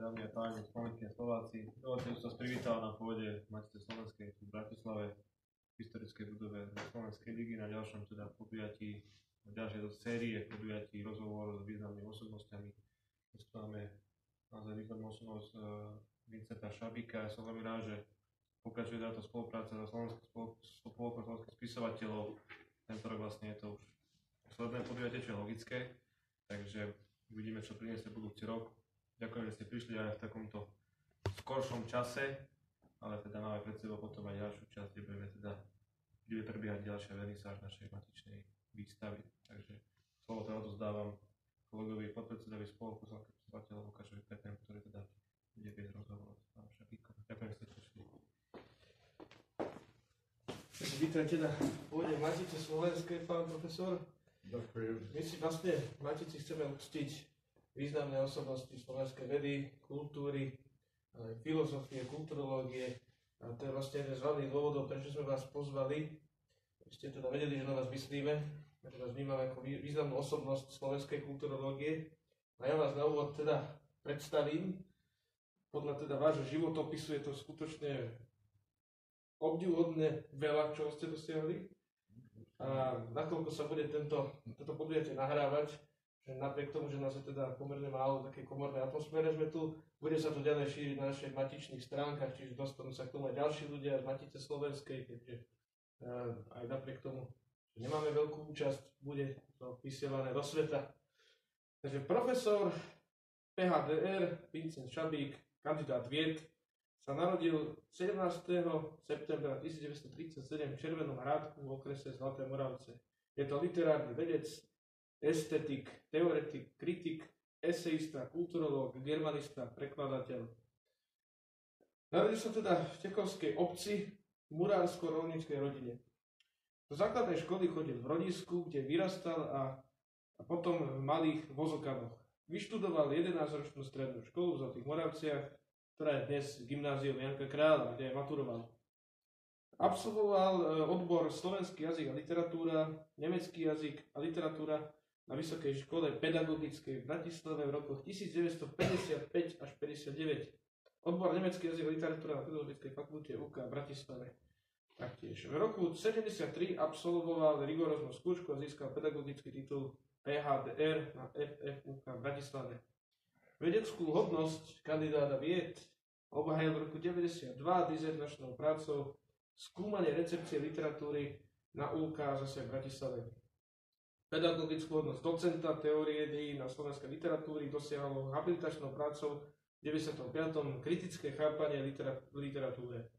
dámy a páni, slovenskí a Slováci. Dovolte, že sa privítal na pôde Matice Slovenskej v Bratislave v historickej budove Slovenskej ligy na ďalšom teda podujatí, ďalšej série podujatí rozhovorov s významnými osobnostiami. Dnes máme naozaj významnú osobnosť uh, Vincenta Šabika. Ja som veľmi rád, že pokračuje táto spolupráca so Slovenskou spoluprácou slovenských spisovateľov. Tento rok vlastne je to už posledné podujatie, čo je logické. Takže uvidíme, čo priniesie budúci rok Ďakujem, že ste prišli aj v takomto skoršom čase, ale teda máme pred sebou potom aj ďalšiu časť, kde budeme teda, kde prebiehať ďalšia vernisáž našej matičnej výstavy. Takže slovo teda odozdávam kolegovi podpredsedovi spolku zakladateľov Lukášovi Petrem, ktorý teda bude viesť rozhovor s pánom Šapíkom. Ďakujem, že ste prišli. Vítajte na pôde Matice Slovenskej, pán profesor. Ďakujem. My si vlastne v Matici chceme uctiť významné osobnosti slovenskej vedy, kultúry, filozofie, kulturológie. A to je vlastne jeden z hlavných dôvodov, prečo sme vás pozvali. Ste teda vedeli, že na vás myslíme, že vás vnímame ako významnú osobnosť slovenskej kulturológie. A ja vás na úvod teda predstavím. Podľa teda vášho životopisu je to skutočne obdivuhodne veľa, čo ste dosiahli. A nakoľko sa bude tento, toto podujatie nahrávať, že napriek tomu, že nás je teda pomerne málo v takej komornej atmosfére, sme tu, bude sa to ďalej šíriť na našich matičných stránkach, čiže dostanú sa k tomu aj ďalší ľudia z Matice Slovenskej, keďže uh, aj napriek tomu, že nemáme veľkú účasť, bude to vysielané do sveta. Takže profesor PHDR Vincent Šabík, kandidát vied, sa narodil 17. septembra 1937 v Červenom hrádku v okrese Zlaté Moravce. Je to literárny vedec, estetik, teoretik, kritik, eseista, kulturológ, germanista, prekladateľ. Narodil sa teda v Tekovskej obci v murársko-rolníckej rodine. Do základnej školy chodil v rodisku, kde vyrastal a, a potom v malých vozokanoch. Vyštudoval 11-ročnú strednú školu v Zlatých Moravciach, ktorá je dnes gymnázium Janka Kráľa, kde je maturoval. Absolvoval e, odbor slovenský jazyk a literatúra, nemecký jazyk a literatúra na Vysokej škole pedagogickej v Bratislave v rokoch 1955 až 59. Odbor nemecký jazyk a literatúra na Pedagogickej fakulte UK v Bratislave. Taktiež. V roku 73 absolvoval rigoróznu skúšku a získal pedagogický titul PHDR na FFUK v Bratislave. Vedeckú hodnosť kandidáta vied obhajil v roku 92 dizertačnou prácou skúmanie recepcie literatúry na UK zase v Bratislave pedagogickú hodnosť docenta teórie dejí na slovenskej literatúry, dosiahlo habilitačnou prácou v 95. kritické chápanie v literatúre.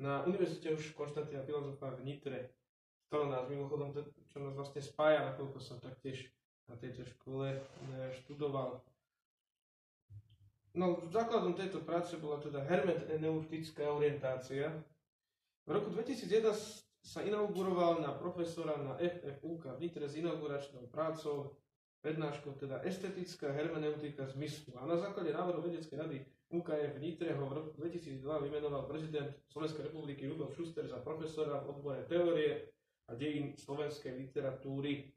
Na univerzite už Konštantina filozofa v Nitre, to nás mimochodom, čo nás vlastne spája, nakoľko som taktiež na tejto škole e, študoval. No, základom tejto práce bola teda hermeneutická orientácia. V roku 2001 sa inauguroval na profesora na FFUK v Nitre s inauguračnou prácou, prednáškou teda estetická hermeneutika zmyslu. A na základe návrhu vedeckej rady UKF v Nitre ho v roku 2002 vymenoval prezident Slovenskej republiky Rudolf Schuster za profesora v odbore teórie a dejín slovenskej literatúry.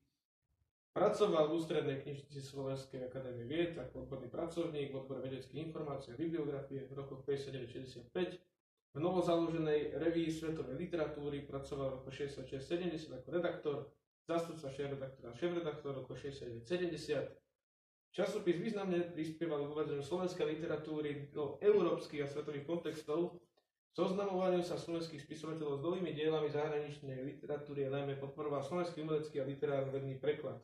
Pracoval v ústrednej knižnici Slovenskej akadémie vied ako odborný pracovník v odbore vedeckých informácií a bibliografie v rokoch 59-65 v novozaloženej reví svetovej literatúry pracoval v roku 66-70 ako redaktor, zástupca šéf-redaktora, šéf-redaktor roku 69-70. Časopis významne prispieval k uvedeniu slovenskej literatúry do európskych a svetových kontextov, zoznamovaniu sa slovenských spisovateľov s novými dielami zahraničnej literatúry najmä podporoval slovenský umelecký a literárno-vedný preklad.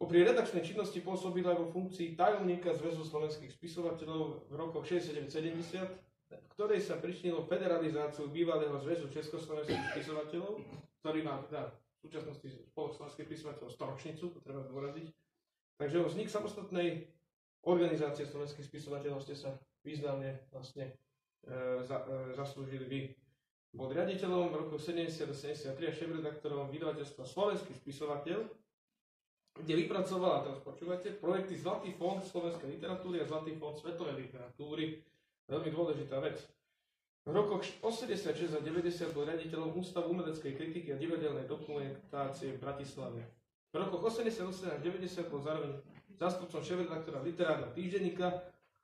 Popri redakčnej činnosti pôsobil aj vo funkcii tajomníka Zväzu slovenských spisovateľov v rokoch 69-70 v ktorej sa pričinilo federalizáciu bývalého zväzu československých spisovateľov, ktorý má teda v súčasnosti spoločenských spisovateľov storočnicu, to treba zdôraziť. Takže o vznik samostatnej organizácie slovenských spisovateľov ste sa významne vlastne e, za, e, zaslúžili vy. Bol riaditeľom v roku 70 73 a šéf-redaktorom vydavateľstva Slovenský spisovateľ, kde vypracovala, teraz počúvate, projekty Zlatý fond slovenskej literatúry a Zlatý fond svetovej literatúry, Veľmi dôležitá vec. V rokoch 86 a 90 bol riaditeľom Ústavu umeleckej kritiky a divadelnej dokumentácie v Bratislave. V rokoch 88 a 90 bol zároveň zástupcom šéf-redaktora literárneho týždenníka,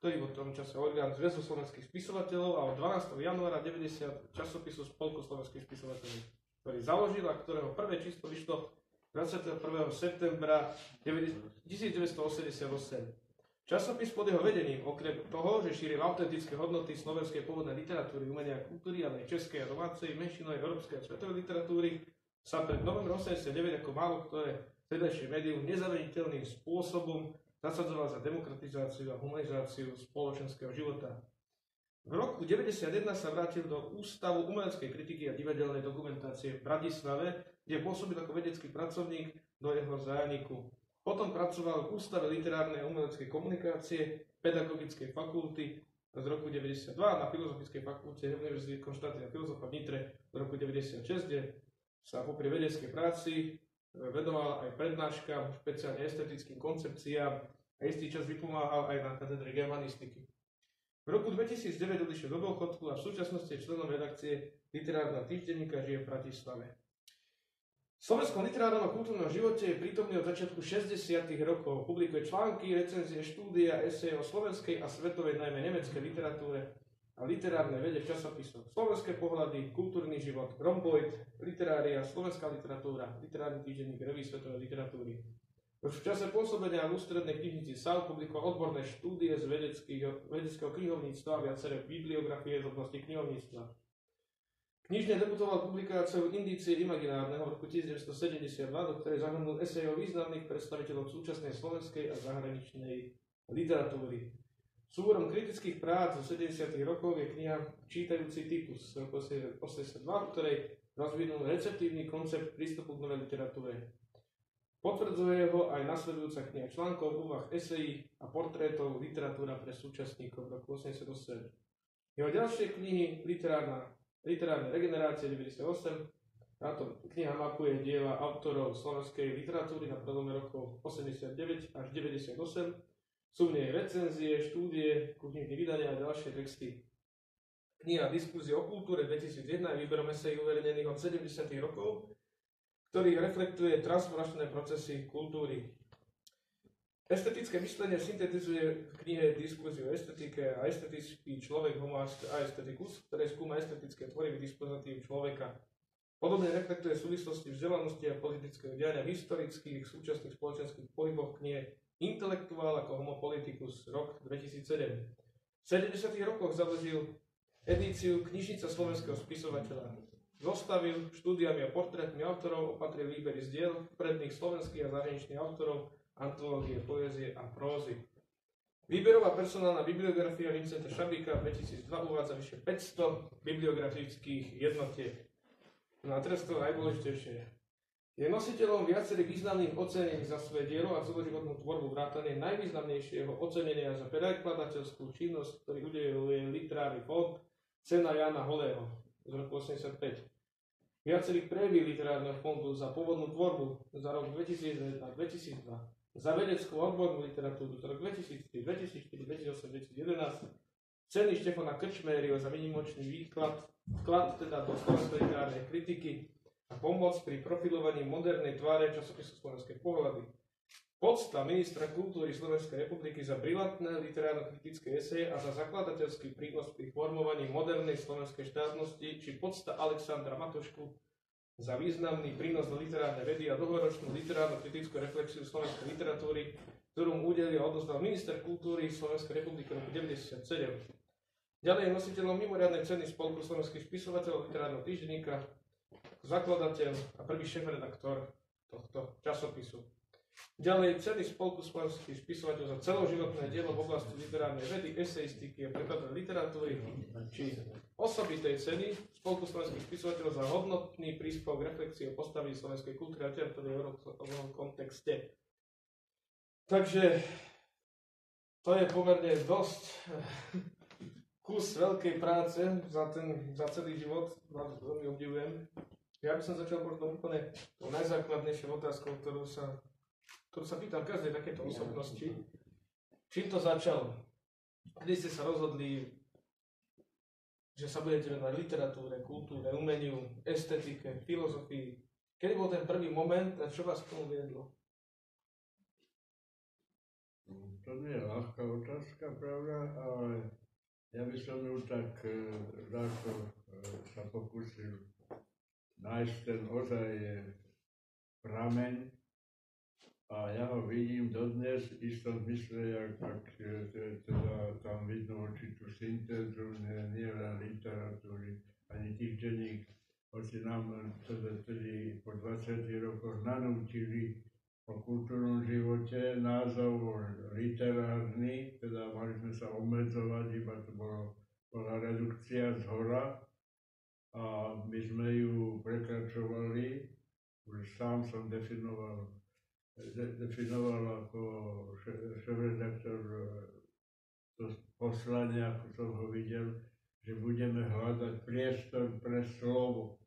ktorý bol v tom čase orgán Zväzu slovenských spisovateľov a od 12. januára 90 časopisu Spolku slovenských spisovateľov, ktorý založil a ktorého prvé číslo vyšlo 21. septembra 1988. Časopis pod jeho vedením, okrem toho, že šíril autentické hodnoty slovenskej pôvodnej literatúry, umenia a kultúry, ale aj českej a domácej, menšinovej, európskej a svetovej literatúry, sa pred novembrom 89 ako málo ktoré vedľajšie médium nezavediteľným spôsobom zasadzoval za demokratizáciu a humanizáciu spoločenského života. V roku 1991 sa vrátil do Ústavu umeleckej kritiky a divadelnej dokumentácie v Bratislave, kde pôsobil ako vedecký pracovník do jeho zániku. Potom pracoval v Ústave literárnej a umeleckej komunikácie Pedagogickej fakulty z roku 92 na Filozofickej fakulte Univerzity Konštantina Filozofa v Nitre v roku 96, kde sa popri vedeckej práci vedoval aj prednáškam, špeciálne estetickým koncepciám a istý čas vypomáhal aj na katedre germanistiky. V roku 2009 odišiel do dôchodku a v súčasnosti je členom redakcie literárneho týždenníka žije v Bratislave. V slovenskom literárnom a kultúrnom živote je prítomný od začiatku 60. rokov. Publikuje články, recenzie, štúdia, eseje o slovenskej a svetovej, najmä nemeckej literatúre a literárnej vede v časopisoch. Slovenské pohľady, kultúrny život, Romboid, literária, slovenská literatúra, literárny týždenník, reví svetovej literatúry. Už v čase pôsobenia v ústrednej knižnici SAL publikoval odborné štúdie z vedeckého knihovníctva a viaceré bibliografie z oblasti knihovníctva. Knižne debutoval publikáciou Indície imaginárneho v roku 1972, do ktorej zahrnul o významných predstaviteľov súčasnej slovenskej a zahraničnej literatúry. Súborom kritických prác zo 70. rokov je kniha Čítajúci typus z roku 82, v ktorej rozvinul receptívny koncept prístupu k novej literatúre. Potvrdzuje ho aj nasledujúca kniha článkov, úvah, esejí a portrétov Literatúra pre súčasníkov v roku 88. Jeho ďalšie knihy Literárna Literárne regenerácie 98. Táto kniha mapuje diela autorov slovenskej literatúry na prelome rokov 89 až 98. Sú v nej recenzie, štúdie, knižné vydania a ďalšie texty. Kniha Diskuzie o kultúre 2001 je výberom esejí uverejnených od 70. rokov, ktorý reflektuje transformačné procesy kultúry. Estetické myslenie syntetizuje v knihe Diskuziu o estetike a estetický človek homo aestheticus, ktoré skúma estetické tvorivý dispozitív človeka. Podobne reflektuje súvislosti vzdelanosti a politického diania v historických súčasných spoločenských pohyboch knihe Intelektuál ako homo politicus, rok 2007. V 70. rokoch založil edíciu Knižnica slovenského spisovateľa. Zostavil štúdiami a portrétmi autorov, opatril výbery z diel predných slovenských a zahraničných autorov, antológie poézie a prózy. Výberová personálna bibliografia Vincenta Šabíka 2002 uvádza vyše 500 bibliografických jednotiek. No a teraz to najdôležitejšie. Je nositeľom viacerých významných ocenení za svoje dielo a celoživotnú tvorbu vrátane najvýznamnejšieho ocenenia za prekladateľskú činnosť, ktorý udeluje literárny fond Cena Jana Holého z roku 85. Viacerých préví literárneho fondu za pôvodnú tvorbu za rok 2001 a 2002 za vedeckú odbornú literatúru z roku 2003, 2004, 2008, 2011, ceny Štefana Krčmériho za vynimočný výklad, vklad teda do literárnej kritiky a pomoc pri profilovaní modernej tváre časopisu Slovenskej pohľady. Podsta ministra kultúry Slovenskej republiky za brilantné literárno-kritické eseje a za zakladateľský prínos pri formovaní modernej slovenskej štátnosti, či podsta Alexandra Matošku za významný prínos do literárnej vedy a dlhoročnú literárno-kritickú reflexiu slovenskej literatúry, ktorú udelil a odozdal minister kultúry Slovenskej republiky roku 1997. Ďalej je nositeľom mimoriadnej ceny Spolku slovenských spisovateľov literárneho týždenníka, zakladateľ a prvý šéf-redaktor tohto časopisu. Ďalej ceny Spolku slovenských spisovateľov za celoživotné dielo v oblasti literárnej vedy, eseistiky a prekladnej literatúry, či osobitej ceny Spolku slovenských spisovateľov za hodnotný príspevok reflexie o postaví slovenskej kultúry a európskom kontexte. Takže to je pomerne dosť kus veľkej práce za, ten, za celý život, vás veľmi obdivujem. Ja by som začal možno úplne najzákladnejšou otázkou, ktorú sa, ktorú sa pýtam každej takéto osobnosti. Čím to začalo? Kedy ste sa rozhodli že sa budete venovať literatúre, kultúre, umeniu, estetike, filozofii. Kedy bol ten prvý moment a čo vás k tomu viedlo? to nie je ľahká otázka, pravda, ale ja by som ju tak e, dáko e, sa pokúsil nájsť ten ozaj e, prameň a ja ho vidím dodnes v istom zmysle, jak, ak e, te- teda tam vidno určitú syntézu, nie, len literatúry, ani týždenník, hoci nám teda tedy po 20 rokoch nanútili o kultúrnom živote názov literárny, teda mali sme sa obmedzovať, iba to bolo, bola redukcia z hora. A my sme ju prekračovali, už sám som definoval, de, definoval ako šéf-redaktor e, to poslanie, ako som ho videl, že budeme hľadať priestor pre slovo.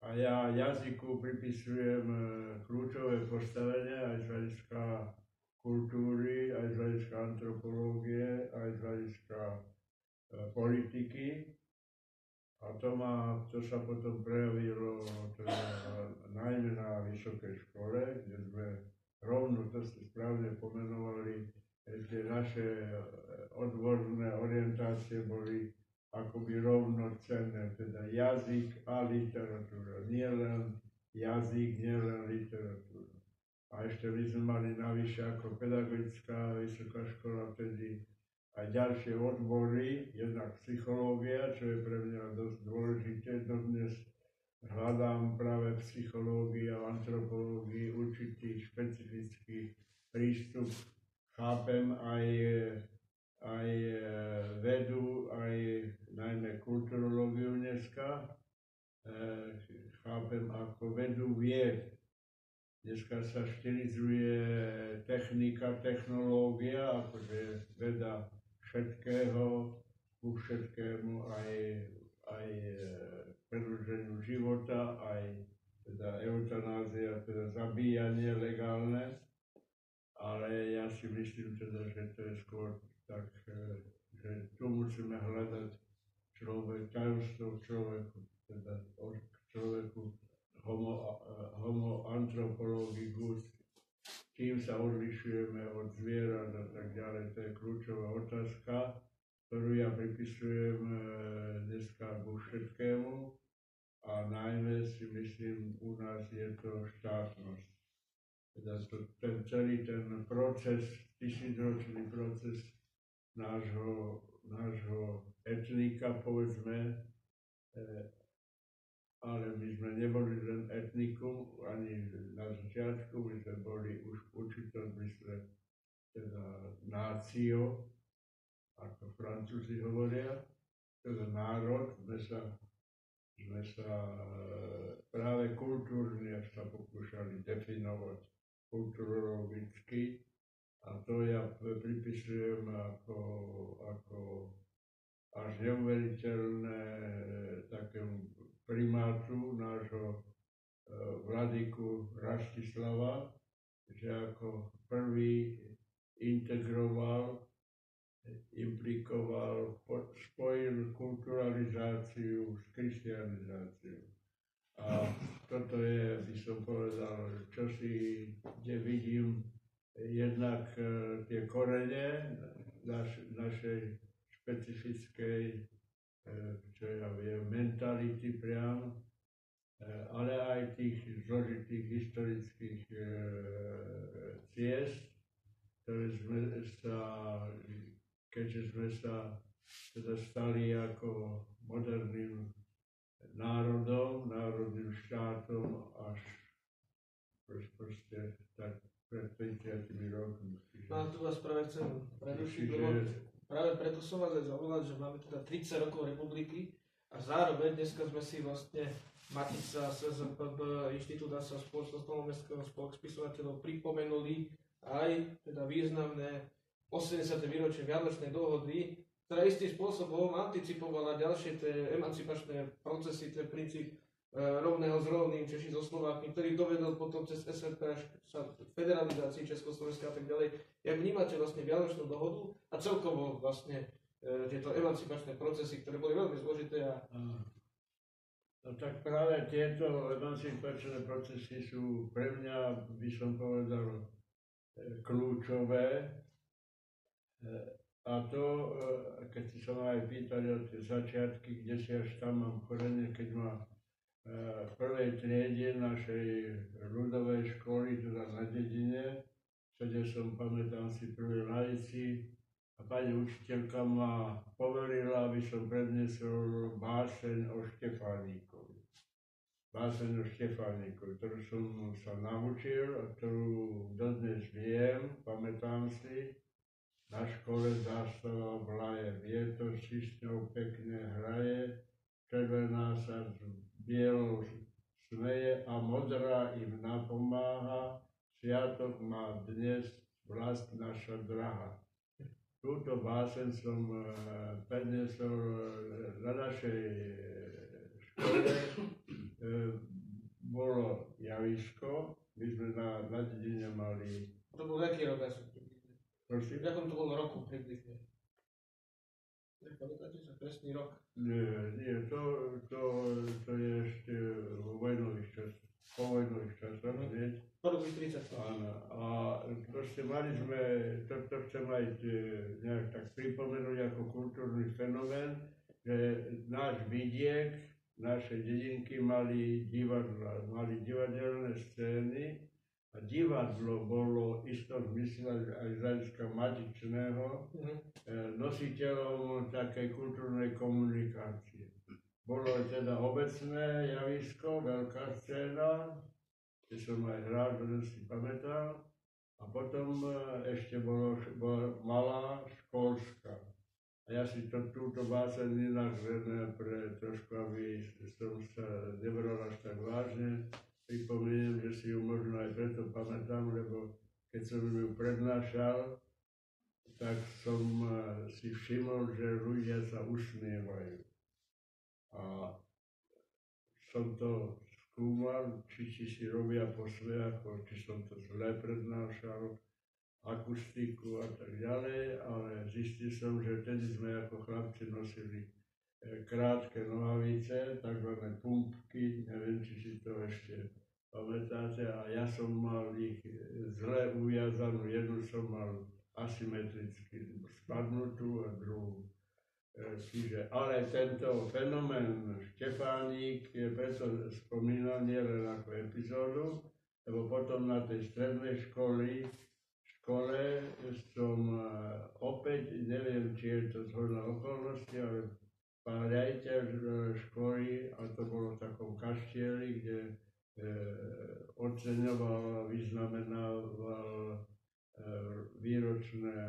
A ja jazyku pripisujem e, kľúčové postavenie aj z hľadiska kultúry, aj z hľadiska antropológie, aj z hľadiska e, politiky. A to, ma, to sa potom prejavilo teda, najmä na vysokej škole, kde sme rovno, to ste správne pomenovali, e, tie naše e, odborné orientácie boli akoby rovnocenné, teda jazyk a literatúra. Nie len jazyk, nie len literatúra. A ešte my sme mali navyše ako pedagogická vysoká škola vtedy aj ďalšie odbory, jednak psychológia, čo je pre mňa dosť dôležité. Dodnes hľadám práve psychológii a antropológii určitý špecifický prístup. Chápem aj aj vedu, aj najmä kulturológiu dneska. Chápem ako vedu vied. Dneska sa štilizuje technika, technológia, akože veda všetkého, ku všetkému, aj, aj e, predĺženiu života, aj teda eutanázia, teda zabíjanie legálne. Ale ja si myslím teda, že to je skôr tak, e, že tu musíme hľadať človek, tajomstvo človeku, teda o človeku homo, e, homo antropologicus, kým sa odlišujeme od zvierat a tak ďalej, to je kľúčová otázka, ktorú ja pripisujem e, dneska ku všetkému a najmä si myslím, u nás je to štátnosť. Teda to, ten celý ten proces, tisícročný proces nášho, nášho etnika, povedzme, e, ale my sme neboli len etnikum, ani na začiatku, my sme boli už v určitom zmysle teda nácio, ako francúzi hovoria, teda národ, sme sa, sme sa e, práve kultúrne sa pokúšali definovať kulturologicky, a to ja pripisujem ako, ako až neuveriteľné takému primátu nášho e, vladyku Rastislava, že ako prvý integroval, implikoval, po- spojil kulturalizáciu s kristianizáciou. A toto je, by som povedal, čosi, kde vidím jednak e, tie korene naš, našej špecifickej, čo ja viem, mentality priam, e, ale aj tých zložitých historických e, ciest, ktoré sme sa, keďže sme sa teda stali ako moderným národom, národným štátom až proste tak pred 50 rokmi. No a tu vás práve chcem prerušiť, lebo práve preto som vás aj zavolal, že máme teda 30 rokov republiky a zároveň dneska sme si vlastne Matica, SZPB, Inštitút ASA, Spoločnosť Novomestského spolok spisovateľov pripomenuli aj teda významné 80. výročie Vianočnej dohody, ktorá istým spôsobom anticipovala ďalšie tie emancipačné procesy, ten princíp rovného s rovným, Češi so Slovákmi, ktorý dovedol potom cez SRP až k federalizácii Československa a tak ďalej. Jak vnímate vlastne Vianočnú dohodu a celkovo vlastne e, tieto emancipačné procesy, ktoré boli veľmi zložité a. No tak práve tieto emancipačné procesy sú pre mňa, by som povedal, e, kľúčové, A to, e, keď si sa aj pýtali o tie začiatky, kde si až tam mám korene, keď ma e, prvej triede našej ľudovej školy, teda na dedine, sedel som, pamätám si, prvé lajci, a pani učiteľka ma poverila, aby som prednesol báseň o Štefánikovi. Báseň o Štefánikovi, ktorú som sa naučil a ktorú dodnes viem, pamätám si. Na škole zástava vlaje, vietor si s ňou pekne hraje, červená sa s bielou smeje a modrá im napomáha, sviatok má dnes vlast naša drahá túto básen som uh, prednesol uh, na našej škole. Uh, bolo javisko, my sme na, na dedine mali... To bol aký rok asi? Prosím? V akom to bolo roku približne? Pamätáte sa presný rok? Nie, nie, to, to, to je ešte vo vojnových časoch, po vojnových časoch, Mhm. hneď. Po roku 30. Áno, a proste mali sme, to, to chcem aj e, nejak tak pripomenúť ako kultúrny fenomén, že náš vidiek, naše dedinky mali divadla, mali divadelné scény divadlo bolo istom zmysle aj z hľadiska matičného Mhm. e, nositeľom takej kultúrnej komunikácie. Bolo teda obecné javisko, veľká scéna, kde som aj hral, ktorú si pamätal. A potom e, ešte bolo, bola malá školská. A ja si to, túto báseň inak pre trošku, aby som sa nebral až tak vážne. Pripomeniem, že si ju možno aj preto pamätám, lebo keď som ju prednášal, tak som e, si všimol, že ľudia sa usmievajú. A som to skúmal, či, či si robia posmech, ako či som to zle prednášal, akustiku a tak ďalej, ale zistil som, že vtedy sme ako chlapci nosili e, krátke nohavice, takzvané pumpky, neviem, či si to ešte pamätáte, a ja som mal ich e, zle uviazanú, jednu som mal asymetricky spadnutú a druhú. E, Čiže, ale tento fenomén Štefánik je preto spomínal nielen ako epizódu, lebo potom na tej strednej školy, škole som e, opäť, neviem, či je to zhodná okolnosti, ale pán riaditeľ školy, a to bolo v takom kaštieli, kde oceňoval a vyznamenával e, výročné,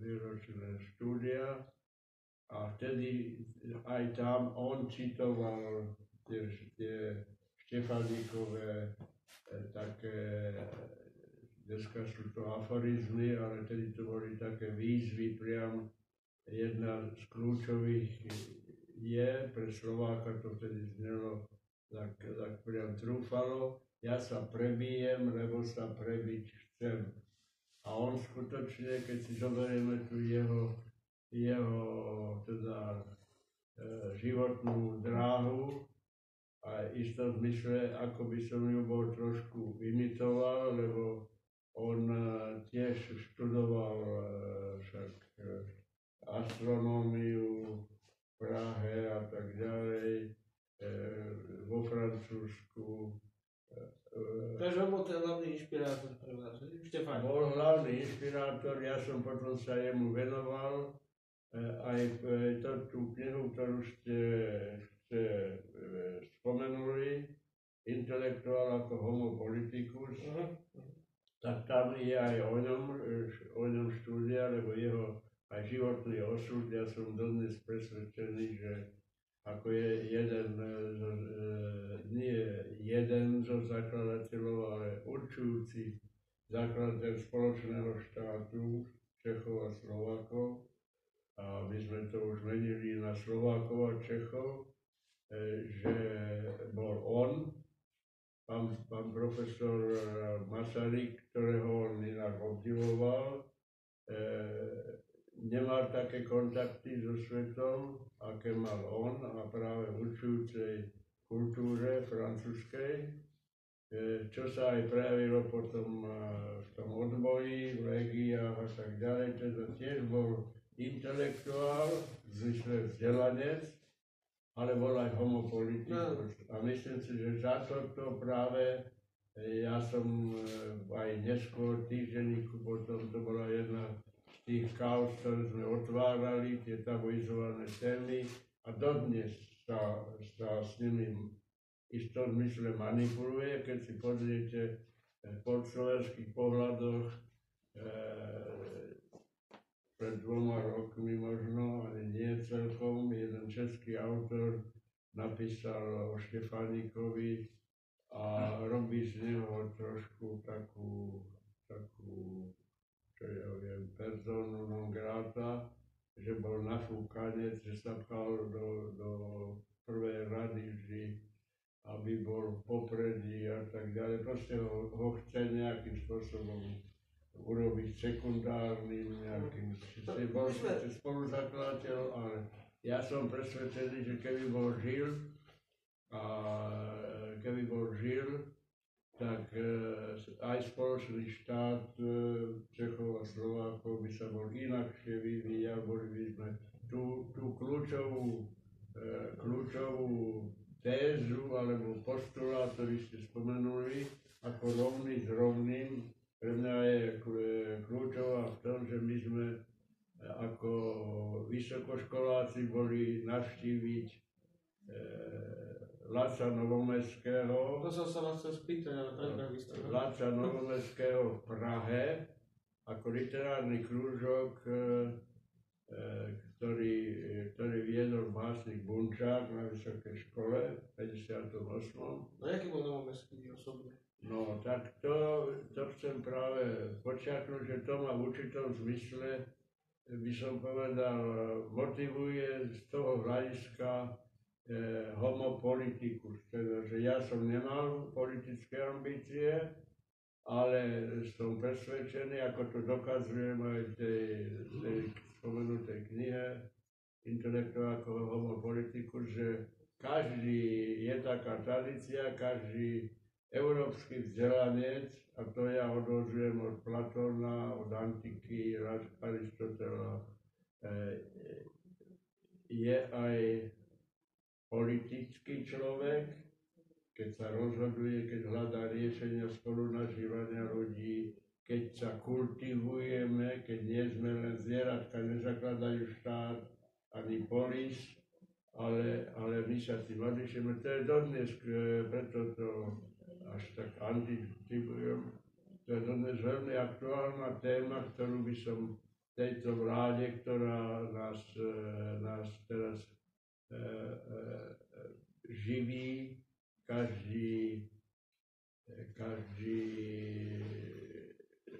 výročné štúdia, a vtedy aj tam on citoval tie, tie Štefaníkové e, také, dneska sú to aforizmy, ale vtedy to boli také výzvy priam. Jedna z kľúčových je, pre Slováka to vtedy znelo tak, tak priam trúfalo, ja sa prebijem, lebo sa prebiť chcem. A on skutočne, keď si zoberieme tu jeho jeho teda e, životnú dráhu a istom zmysle, ako by som ju bol trošku imitoval, lebo on e, tiež študoval e, však e, astronómiu v Prahe a tak ďalej, vo Francúzsku. E, Takže on bol ten hlavný inšpirátor pre vás? Štefán. bol hlavný inšpirátor, ja som potom sa jemu venoval. E, Aj to, tú knihu, ktorú ste, ste spomenuli, intelektuál ako homo politicus, Mhm. tak tam je aj o ňom, o ňom štúdia, lebo jeho aj životný osud, ja som dodnes presvedčený, že ako je jeden, e, e, nie jeden zo zakladateľov, ale určujúci zakladateľ spoločného štátu Čechov a Slovákov. A my sme to už menili na Slovákov a Čechov, e, že bol on, pán, pán profesor Masaryk, ktorého on inak obdivoval, nemal také kontakty so svetom, aké mal on a práve v učujúcej kultúre francúzskej. e, čo sa aj prejavilo potom e, v tom odboji, v legiách a tak ďalej, teda tiež bol intelektuál, zvyšle vzdelanec, ale bol aj homopolitikus. A myslím si, že za toto práve e, ja som aj neskôr týždenníku potom, to bola jedna tých kauz, ktoré sme otvárali, tie tabuizované témy a dodnes sa, sa s nimi istom zmysle manipuluje, keď si pozriete e, po slovenských pohľadoch e, pred dvoma rokmi možno, ale nie celkom, jeden český autor napísal o Štefánikovi a robí z neho trošku takú, takú, čo ja viem, personu non grata, že bol nafúkanec, že sa pchal do, do prvej rady vždy, aby bol popredí a tak ďalej. Proste ho, ho chce nejakým spôsobom urobiť sekundárnym nejakým, si bol spoluzakladateľ, ale ja som presvedčený, že keby bol žil, a keby bol žil, tak e, aj spoločný štát e, Čechov a Slovákov by sa bol inakšie vyvíjal, boli by sme tú, tú kľúčovú, e, kľúčovú tézu alebo postulát, ktorý ste spomenuli, ako rovný s rovným, pre mňa je kľúčová v tom, že my sme ako vysokoškoláci boli navštíviť Laca Novomestského. To som sa vás chcel spýtať, ale tak. Laca Novomestského v Prahe ako literárny krúžok, e, e, ktorý, ktorý viedol básnik Bunčák na vysokej škole v 58. No jaký bol novomestský osobne? No tak to, to chcem práve počiaknúť, že to ma v určitom zmysle, by som povedal, motivuje z toho hľadiska eh, homopolitikus. Teda, že ja som nemal politické ambície, ale som presvedčený, ako to dokazujem aj v tej, tej spomenutej knihe Intelektuál ako homopolitikus, že každý je taká tradícia, každý európsky vzdelanec, a to ja odložujem od Platóna, od Antiky, Aristotela, eh, je aj politický človek, keď sa rozhoduje, keď hľadá riešenia spolunažívania ľudí, keď sa kultivujeme, keď nie sme len zvieratka, nezakladajú štát ani polis, ale, ale my sa tým odlišujeme. To je dodnes, eh, preto to až tak anticipujem. To je dnes veľmi aktuálna téma, ktorú by som tejto vláde, ktorá nás, e, nás teraz e, e, živí, každý, každý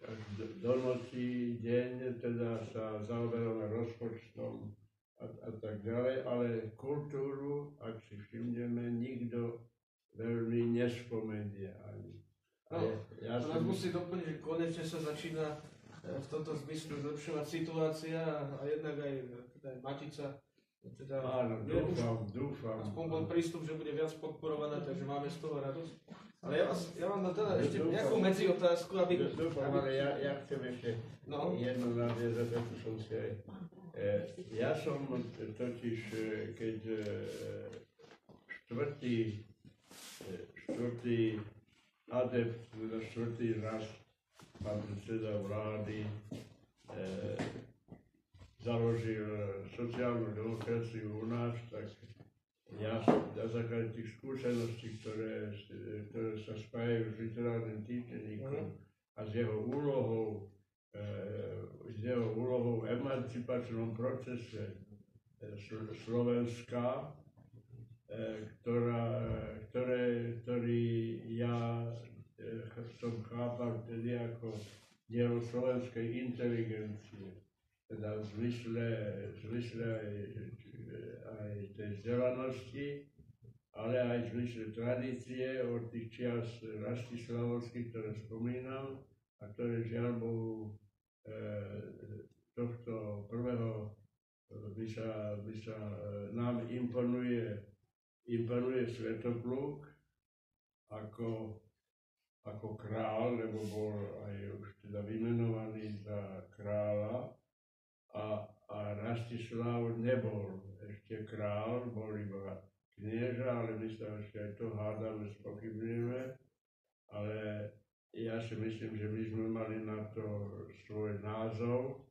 až do, do noci, deň, teda sa zaoberáme rozpočtom a, a tak ďalej, ale kultúru, ak si všimneme, nikto veľmi nespomenie ani. No, ja, ja nás musí doplniť, že konečne sa začína v tomto zmysle zlepšovať situácia a jednak aj, teda aj Matica teda, Áno, dúfam, dúfam. Aspoň bol prístup, že bude viac podporovaná, takže máme z toho radosť. Ale ja, vás, ja vám dám teda ešte dúfam, nejakú medzi otázku, aby... Dúfam, ale ja, ja chcem ešte no. jednu nadviezať, ako som si aj... E, ja som totiž, e, keď e, štvrtý štvrtý adept, teda štvrtý raz pán predseda vlády e, založil sociálnu demokraciu u nás, tak ja na základe tých skúseností, ktoré, ktoré sa spájajú s literárnym týždenníkom a s jeho úlohou, e, s jeho úlohou v emancipačnom procese e, Slovenska, E, ktorá, ktoré, ktorý ja e, som chápal vtedy ako dielo slovenskej inteligencie, teda v zmysle, v zmysle aj, aj tej vzdelanosti, ale aj v zmysle tradície od tých čias Rastislavovských, ktoré spomínam, a ktoré žiaľ Bohu e, tohto prvého by sa, by sa nám imponuje imponuje Svetopluk ako ako král, lebo bol aj už teda vymenovaný za kráľa. A, a Rastislav nebol ešte král, bol iba knieža, ale my sa ešte aj to hádame, spochybňujeme. Ale ja si myslím, že my sme mali na to svoj názov,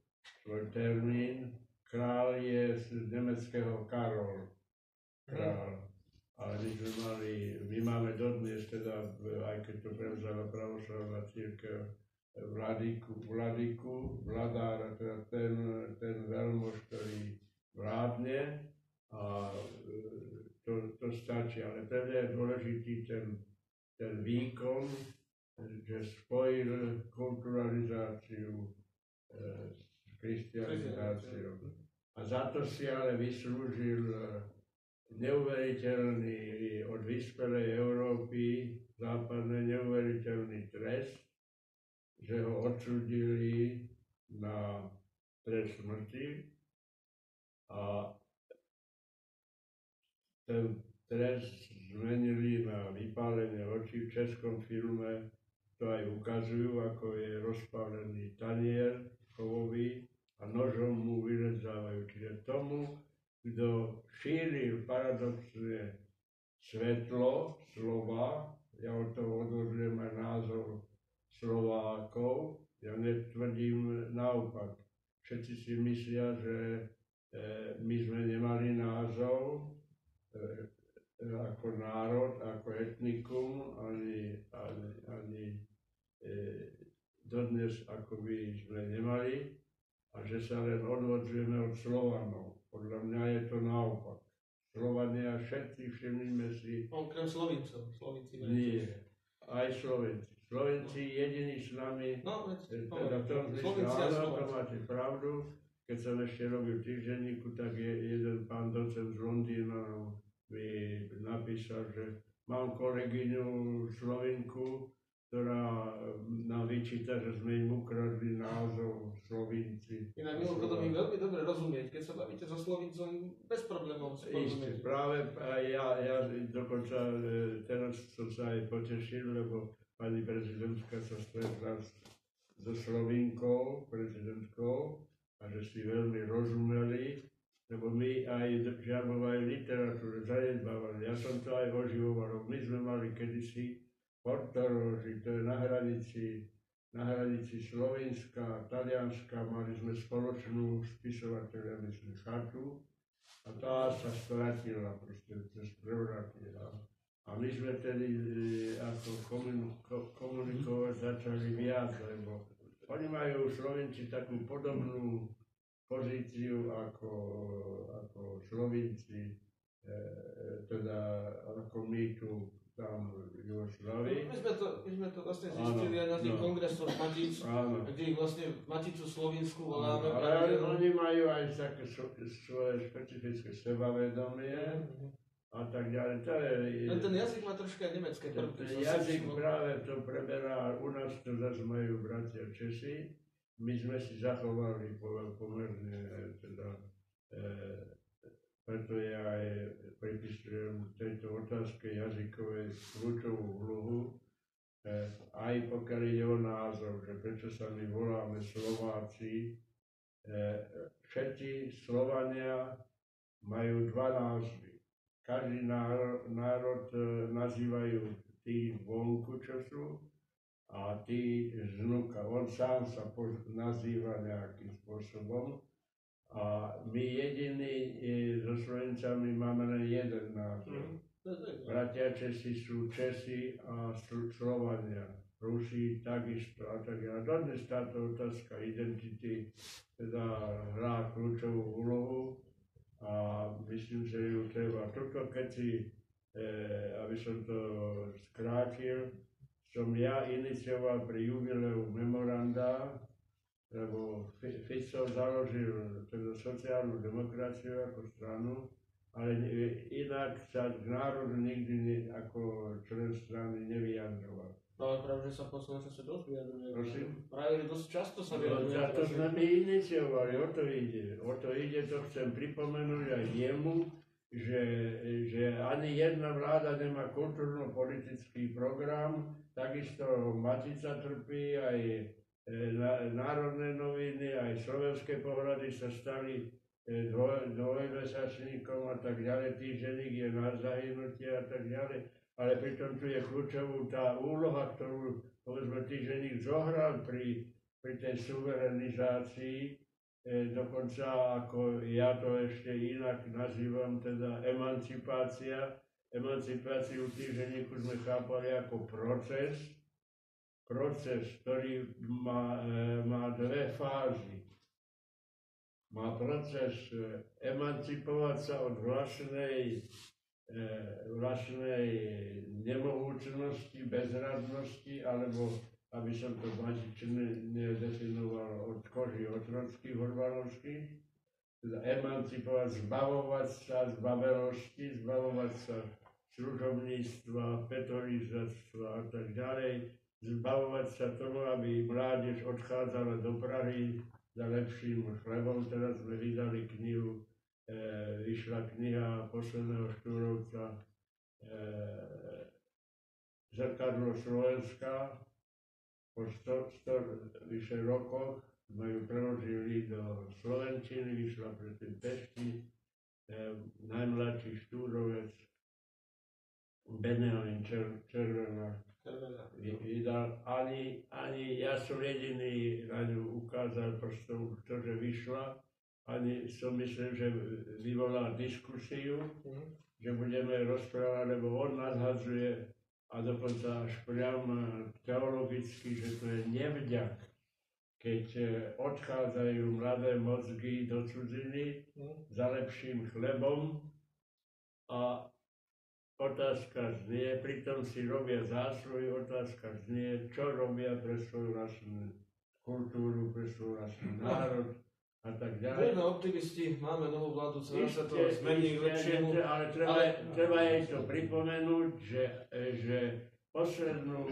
svoj termín. Král je z nemeckého Karol. Král. Ale my sme mali, my máme dodnes teda, aj keď to prevzala pravoslavná církev, vladiku, vladiku, vladára, teda ten, ten veľmož, ktorý vládne a e, to, to stačí. Ale mňa je dôležitý ten, ten výkon, že spojil kulturalizáciu e, s kristianizáciou. A za to si ale vyslúžil e, neuveriteľný od vyspelej Európy západnej neuveriteľný trest, že ho odsúdili na trest smrti a ten trest zmenili na vypálenie očí v českom filme, to aj ukazujú, ako je rozpálený tanier kovový a nožom mu vyrezávajú. Čiže tomu kto šíril paradoxne svetlo, slova, ja od toho odvozujem aj názor Slovákov, ja netvrdím naopak. Všetci si myslia, že e, my sme nemali názov e, ako národ, ako etnikum, ani, ani, ani e, dodnes ako by sme nemali a že sa len odvodzujeme od Slovanov. Podľa mňa je to naopak. Slovania všetci, všimnime si... Okrem Slovincov. Slovinci Nie, aj Slovenci. Slovenci jediní s nami, No, e, no, teda v tom zmysle, áno, to máte pravdu. Keď som ešte robil v týždenníku, tak je, jeden pán docent z Londýna mi napísal, že mám kolegyňu Slovinku, ktorá nám vyčíta, že sme im ukradli názov Slovinci. Inak mimochodom im veľmi dobre rozumieť, keď sa bavíte so Slovincom, bez problémov Isté, práve ja, ja dokonca e, teraz som sa aj potešil, lebo pani prezidentka sa stretla so Slovinkou, prezidentkou, a že si veľmi rozumeli, lebo my aj žiarmov aj literatúru zanedbávali. Ja som to aj oživoval. My sme mali kedysi Portoroži, to je na hranici, na hranici Slovenska, Talianska, mali sme spoločnú spisovateľia, myslím, chartu, a tá sa stratila proste cez prevraty. A my sme tedy e, ako komun, ko, komunikovať začali viac, lebo oni majú Slovenci takú podobnú pozíciu ako, ako Slovenci, e, teda ako my tu tam Jugoslávii. My sme to, my sme to vlastne Áno, zistili aj na tých no. kongresoch Matic, Áno. kde ich vlastne Maticu Slovensku voláme. Ale oni, oni majú aj také svo- svoje špecifické sebavedomie a tak ďalej. To je, Len ten jazyk má troška nemecké prvky. ten jazyk práve to preberá, u nás to zase majú bratia Česi. My sme si zachovali po- pomerne teda, e, preto ja aj pripisujem tejto otázke jazykovej kľúčovú úlohu, e, aj pokiaľ ide o názov, že prečo sa my voláme Slováci, e, všetci Slovania majú dva názvy. Každý národ, e, nazývajú tí vonku, čo sú, a tí znúka. On sám sa nazýva nejakým spôsobom. A my jediní e, so Slovencami máme len jeden názov. Mhm. Je- Bratia Česi sú Česi a Sl- Slovania. Rusi takisto a tak ďalej. Dodnes táto otázka identity teda hrá kľúčovú úlohu a myslím, že ju treba. Toto keď si, e, aby som to skrátil, som ja inicioval pri jubileu memoranda, lebo Fi- Fico založil teda sociálnu demokraciu ako stranu, ale inak sa národu nikdy ako člen strany nevyjadroval. No ale práve, že sa v poslednom čase dosť vyjadruje. Prosím? Práve, že dosť často sa No, vyjadruje. za to sme my iniciovali, o to ide. O to ide, to chcem pripomenúť aj jemu, že, že ani jedna vláda nemá kultúrno-politický program, takisto Matica trpí, aj e, národné noviny, aj slovenské pohľady sa stali e, dvojmesačníkom a tak ďalej, týždenník je na zahynutie a tak ďalej, ale pritom tu je kľúčovú tá úloha, ktorú povedzme týždenník zohral pri, pri tej suverenizácii, E, dokonca ako ja to ešte inak nazývam, teda emancipácia. Emancipáciu týždenníku sme chápali ako proces, proces, ktorý má, e, má dve fázy. Má proces e, emancipovať sa od vlastnej, vlastnej nemohúčnosti, bezradnosti alebo aby som to magične nedefinoval od koži otrockých horvanovských, teda emancipovať, zbavovať sa zbavelosti, zbavovať sa služobníctva, petorizáctva a tak ďalej, zbavovať sa tomu, aby mládež odchádzala do Prahy za lepším chlebom. Teraz sme vydali knihu, vyšla kniha posledného štúrovca e, Zrkadlo Slovenska, po 100, 100 vyše rokoch sme ju preložili do Slovenčiny, vyšla predtým Pešti, e, najmladší štúrovec Benjamin Čer, Červená vydal. Ani, ani ja som jediný na ňu ukázal prstom, vyšla. Ani som myslím, že vyvolal diskusiu, že budeme rozprávať, lebo on nadhadzuje a dokonca až priam teologicky, že to je nevďak, keď e, odchádzajú mladé mozgy do cudziny za lepším chlebom. A otázka znie, pritom si robia zásluhy, otázka znie, čo robia pre svoju vlastnú kultúru, pre svoj vlastný národ, a tak ďalej. Budeme optimisti, máme novú vládu, sa sa to zmení k lepšiemu. Ale treba, ale... treba jej to pripomenúť, že, že poslednú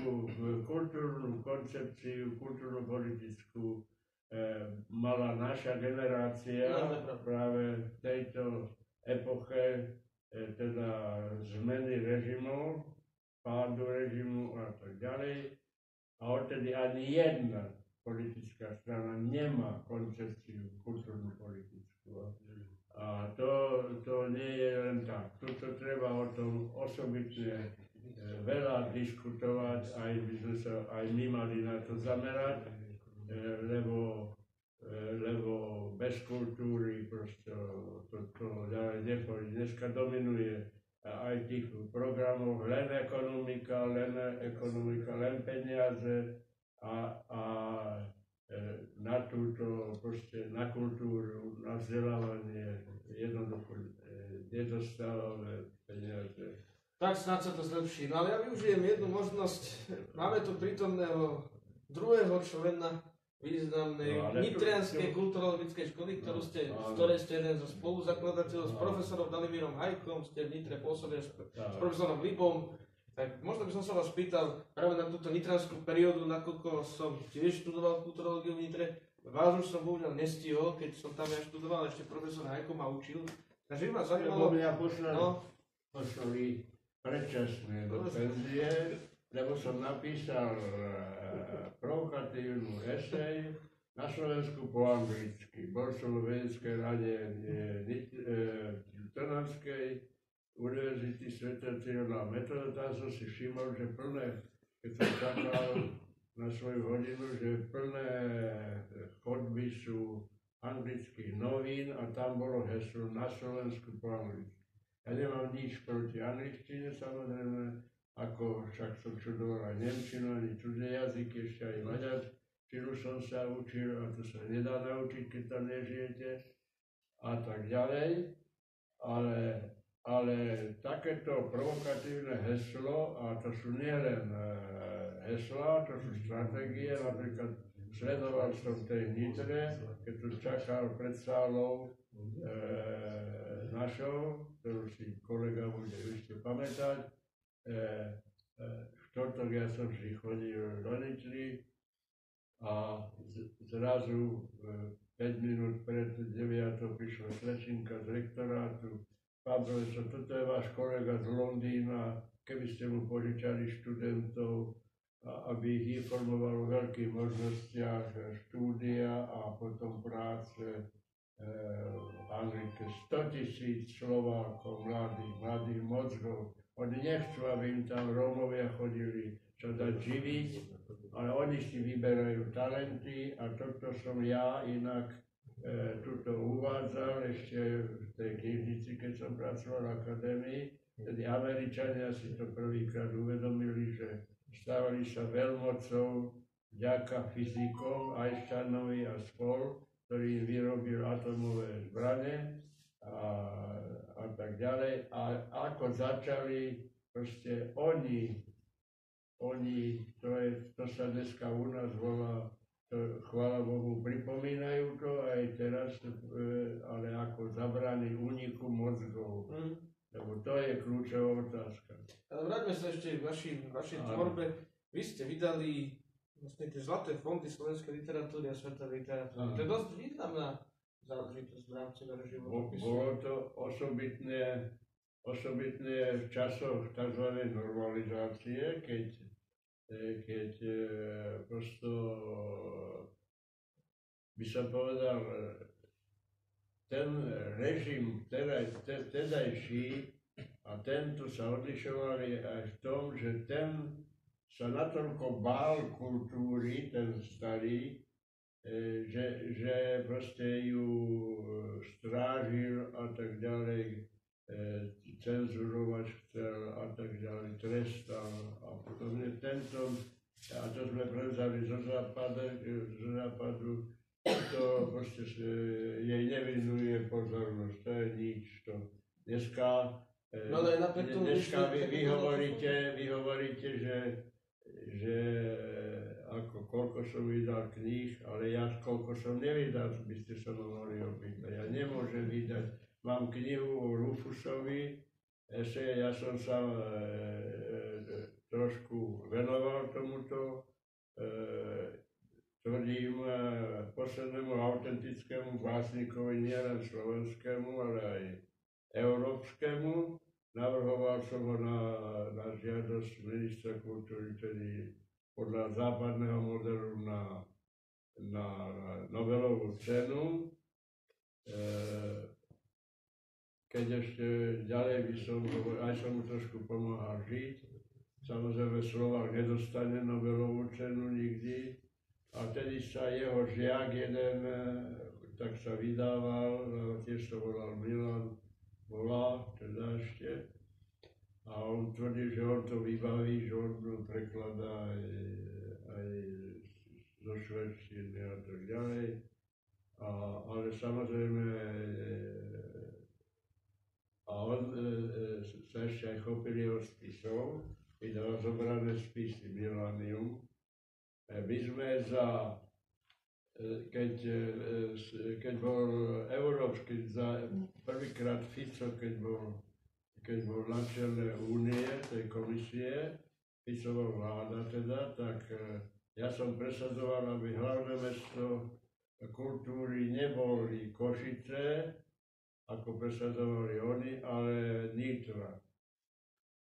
kultúrnu koncepciu, kultúrnu politickú e, mala naša generácia no, práve v tejto epoche e, teda zmeny režimov, pádu režimu a tak ďalej. A odtedy ani jedna politická strana nemá koncepciu kultúrnu politickú. A to, to nie je len tak. Tuto treba o tom osobitne e, veľa diskutovať, aj by sme sa aj my mali na to zamerať, e, lebo, e, lebo bez kultúry proste to, to ďalej nepôjde. Dneska dominuje aj tých programoch len ekonomika, len ekonomika, len peniaze, a, a e, na túto, proste na kultúru, na vzdelávanie jednoducho e, nedostávame peniaze. Tak snad sa to zlepší. No ale ja využijem jednu možnosť. Máme tu prítomného druhého člena významnej no, nitrianskej kulturologickej školy, ktorú ste, no, z ktorej ste jeden zo spoluzakladateľov, no. s profesorom Dalimírom Hajkom, ste v Nitre pôsobili s, profesorom Lipom, tak možno by som sa vás pýtal práve na túto nitranskú periódu, nakoľko som tiež študoval kulturológiu v Nitre. Vás už som bohužiaľ nestihol, keď som tam ja študoval, ešte profesor Hajko ma učil. Takže by ma zaujímalo... Mňa poslali, no, poslali predčasne do penzie, lebo som napísal uh, provokatívnu esej na Slovensku po anglicky. Bol som v vedeckej rade uh, Trnavskej, univerzity Svetého Cyrila Metoda, som si všimol, že plné, keď som čakal na svoju hodinu, že plné chodby sú anglických novín a tam bolo heslo na Slovensku po anglicky. Ja nemám nič proti angličtine samozrejme, ako však som čudoval aj nemčinu, ani cudzie jazyky, ešte aj maďarčinu som sa učil a to sa nedá naučiť, keď tam nežijete a tak ďalej. Ale ale takéto provokatívne heslo, a to sú nielen e, hesla, to sú stratégie, napríklad sledoval som tej Nitre, keď tu čakal pred sálou e, našou, ktorú si kolega bude ešte pamätať. E, e, v štvrtok ja som si chodil do Nitry a z, zrazu e, 5 minút pred 9 prišla slečinka z rektorátu pán profesor, toto je váš kolega z Londýna, keby ste mu požičali študentov, aby ich informoval o veľkých možnostiach štúdia a potom práce e, v Amerike. 100 tisíc Slovákov, mladých, mladých mozgov. Oni nechcú, aby im tam Rómovia chodili čo dať živiť, ale oni si vyberajú talenty a toto som ja inak tuto uvádzal ešte v tej knižnici, keď som pracoval v akadémii. Tedy Američania si to prvýkrát uvedomili, že stávali sa veľmocou vďaka fyzikom Einsteinovi a spol, ktorý vyrobil atomové zbrane a, a tak ďalej. A ako začali, proste oni oni, to, je, to sa dneska u nás volá, chvála Bohu, pripomínajú to aj teraz, e, ale ako zabrániť úniku mozgov. Mm. Lebo to je kľúčová otázka. Ale vráťme sa ešte k vašej, vašej tvorbe. Vy ste vydali vlastne tie zlaté fondy slovenskej literatúry a svetovej literatúry. To je dosť významná záležitosť v rámci životopisu. Bolo to osobitné, osobitné v časoch tzv. normalizácie, keď E, keď e, prosto by som povedal, ten režim tedajší a tento sa odlišovali aj v tom, že ten sa natoľko bál kultúry, ten starý, e, že, že proste ju strážil a tak ďalej. E, cenzurovať chcel a tak ďalej, trestal a podobne. Tento, a to sme prevzali zo západu, zo západu to proste jej nevinuje pozornosť, to je nič. To. Dneska, no, ale dneska vy, vy, hovoríte, vy hovoríte, že, že ako koľko som vydal kníh, ale ja koľko som nevydal, by ste sa mohli opýtať. Ja nemôžem vydať Mám knihu o Rufusovi, ešte ja som sa e, e, trošku venoval tomuto, e, tvrdím e, poslednému autentickému básnikovi, nielen slovenskému, ale aj európskemu. Navrhoval som ho na, na žiadosť ministra kultúry, tedy podľa západného modelu na, na Nobelovú cenu. E, keď ešte ďalej by som, aj som mu trošku pomáhal žiť. Samozrejme Slovak nedostane Nobelovú cenu nikdy. A tedy sa jeho žiak jeden, e, tak sa vydával, e, tiež to volal Milan, volá, teda ešte. A on tvrdí, že on to vybaví, že on prekladá aj, aj zo švedštiny a tak ďalej. A, ale samozrejme e, a on e, e, sa ešte aj chopil jeho spisov, vydal zobrané spisy Milanium. E, my sme za, keď, keď bol európsky, za prvýkrát Fico, keď bol, keď bol na čele únie, tej komisie, Ficová vláda teda, tak ja som presadzoval, aby hlavné mesto kultúry neboli Košice, ako presadzovali oni, ale Nitra.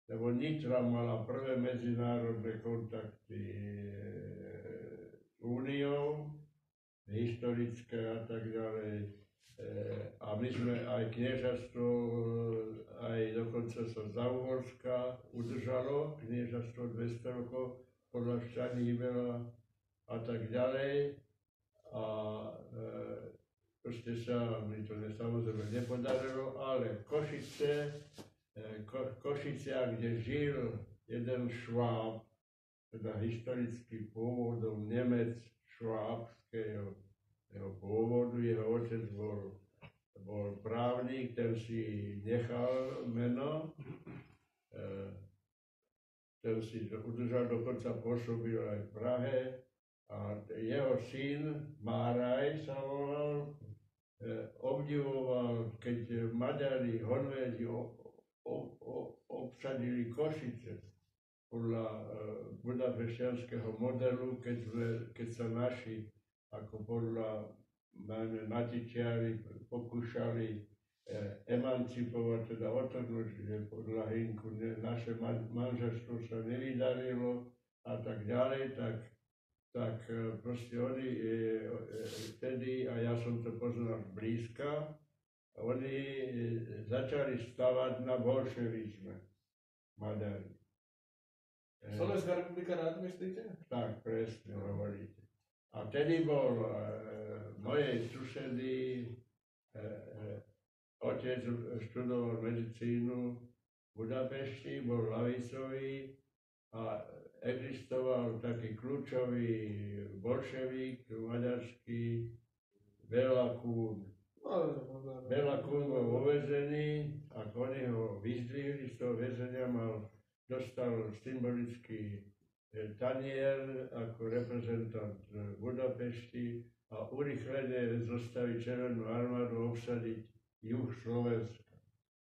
Lebo Nitra mala prvé medzinárodné kontakty e, s Úniou, historické a tak ďalej. E, a my sme aj kniežastvo, aj dokonca sa za udržalo, kniežastvo 200 rokov podľa Šťanívela a tak ďalej. A e, proste sa mi to samozrejme nepodarilo, ale Košice, e, Ko, Košice, kde žil jeden Šváb, teda historický pôvodom Nemec švábského jeho pôvodu, jeho otec bol, bol právnik, ten si nechal meno, e, ten si udržal, dokonca pôsobil aj v Prahe, a jeho syn Máraj sa volal, obdivoval, keď Maďari, Honvédi obsadili Košice podľa e, budapešťanského modelu, keď, keď sa naši, ako podľa najmä Matičiari, pokúšali emancipovať, teda otrhnúť, že podľa Hinku naše man, manželstvo sa nevydarilo a tak ďalej, tak, tak e, proste oni e, e, vtedy, a ja som to poznal blízka, oni e, začali stavať na bolševizme, Maďari. E, Slovenská republika rád myslíte? tak, presne hovoríte. A vtedy bol e, mojej susedy e, e, otec študoval medicínu v Budapešti, bol lavicový a existoval taký kľúčový bolševík maďarský Bela Kún. No, no, no, no. Bela Kún bol vo vezení a oni ho vyzdvihli z toho väzenia, mal, dostal symbolický e, tanier ako reprezentant e, Budapešti a urychlene zostaviť Červenú armádu obsadiť juh Slovenska.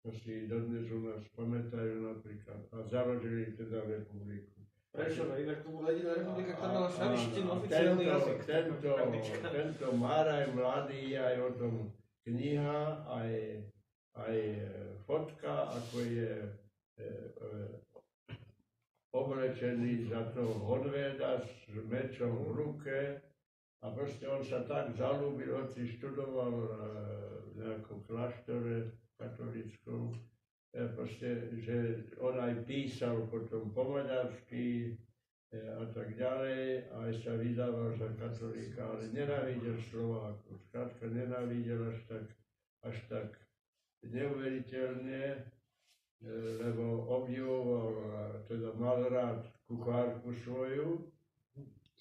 To si dodnes u nás pamätajú napríklad. A založili teda republiku. Prečo? No, inak to bola jediná republika, ktorá mala a oficiálny jazyk. Tento, tento Maraj mladý aj o tom kniha, aj, aj e, fotka, ako je e, e, oblečený za toho hodvéda s mečom v ruke a proste on sa tak zalúbil, hoci študoval e, v nejakom kláštore katolickom, proste, že on aj písal potom po maďarsky e, a tak ďalej, aj sa vydával za katolíka, ale nenávidel Slovákov, skrátka nenávidel až tak, až tak neuveriteľne, e, lebo obdivoval, teda mal rád kuchárku svoju,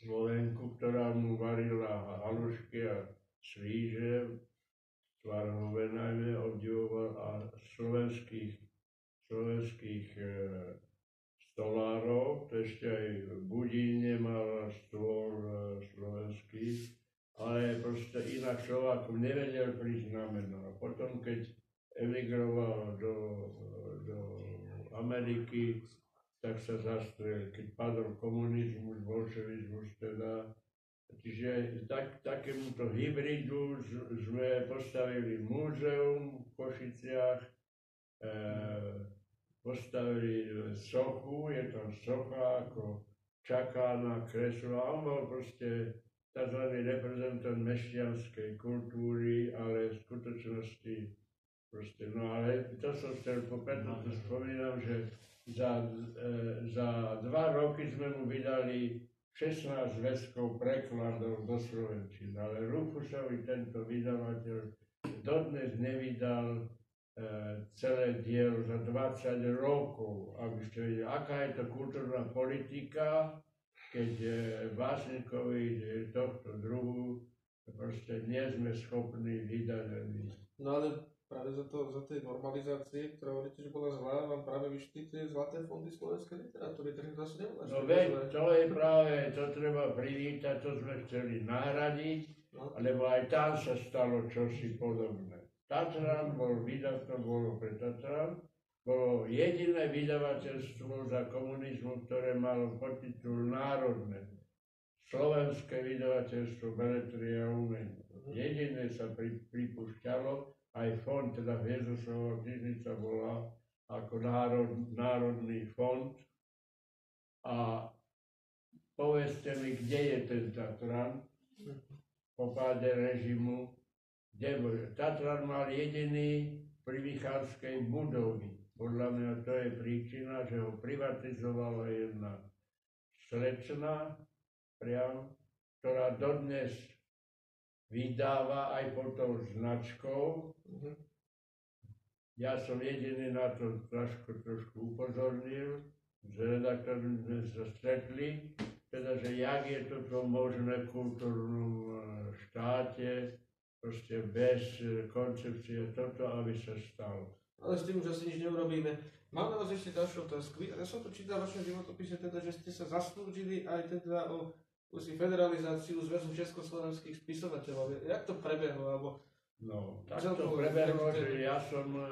Slovenku, ktorá mu varila halušky a svíže, tvarhové najmä obdivoval a slovenských, slovenských e, stolárov, to ešte aj v Budíne mal stôl e, slovenský, ale proste inak Slovákom nevedel prísť na meno. Potom, keď emigroval do, do Ameriky, tak sa zastrel, keď padol komunizmus, bolševizmus teda. Čiže tak, takémuto hybridu sme postavili múzeum v Košiciach, postavili sochu, je tam socha ako čaká na kreslo a on bol proste tzv. reprezentant mešťanskej kultúry, ale v skutočnosti proste, no ale to som chcel povedať, to spomínam, že za, e, za dva roky sme mu vydali 16 zväzkov prekladov do Slovenčiny, ale Rufusovi tento vydavateľ dodnes nevydal celé dielo za 20 rokov, aby ste vedeli, aká je to kultúrna politika, keď e, básnikovi e, tohto druhu proste nie sme schopní vydať ani No ale práve za, to, za tej normalizácie, ktorá hovoríte, že bola zlá, vám práve vyšli tie zlaté fondy slovenskej literatúry, ktoré zase nebolo No veď, to je práve, to treba privítať, to sme chceli nahradiť, No. lebo aj tam sa stalo čosi podobné. Tatran bol vydat, to bolo pre Tatran, bolo jediné vydavateľstvo za komunizmu, ktoré malo podtitul Národné. Slovenské vydavateľstvo Beletria umenie. Jediné sa pri, pripúšťalo, aj fond, teda Hviezdoslová knižnica bola ako národ, národný fond. A povedzte mi, kde je ten Tatran po páde režimu, kde. Tatran mal jediný pri Michalskej budovy. Podľa mňa to je príčina, že ho privatizovala jedna slečna, priam, ktorá dodnes vydáva aj pod tou značkou. Ja som jediný na to trošku, trošku upozornil, s redaktorom sme sa stretli, teda, že jak je toto možné v kultúrnom e, štáte, proste bez e, koncepcie toto, aby sa stalo. Ale s tým už asi nič neurobíme. Mám na vás ešte ďalšiu otázku. Ja som to čítal v vašom životopise, teda, že ste sa zaslúžili aj teda o si federalizáciu Zväzu československých spisovateľov. Jak to prebehlo? Alebo No, tak to prebehlo, že ja som, e,